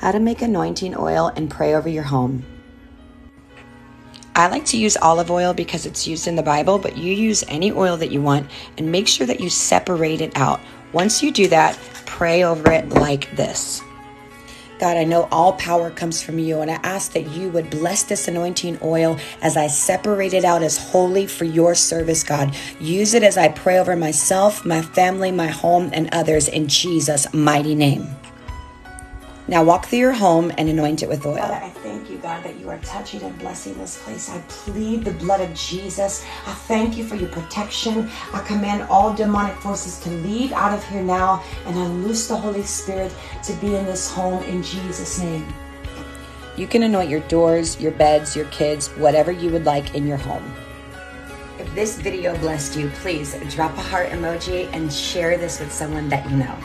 how to make anointing oil and pray over your home. I like to use olive oil because it's used in the Bible, but you use any oil that you want and make sure that you separate it out. Once you do that, pray over it like this. God, I know all power comes from you, and I ask that you would bless this anointing oil as I separate it out as holy for your service, God. Use it as I pray over myself, my family, my home, and others in Jesus' mighty name. Now walk through your home and anoint it with oil. Father, I thank you, God, that you are touching and blessing this place. I plead the blood of Jesus. I thank you for your protection. I command all demonic forces to leave out of here now, and I loose the Holy Spirit to be in this home in Jesus' name. You can anoint your doors, your beds, your kids, whatever you would like in your home. If this video blessed you, please drop a heart emoji and share this with someone that you know.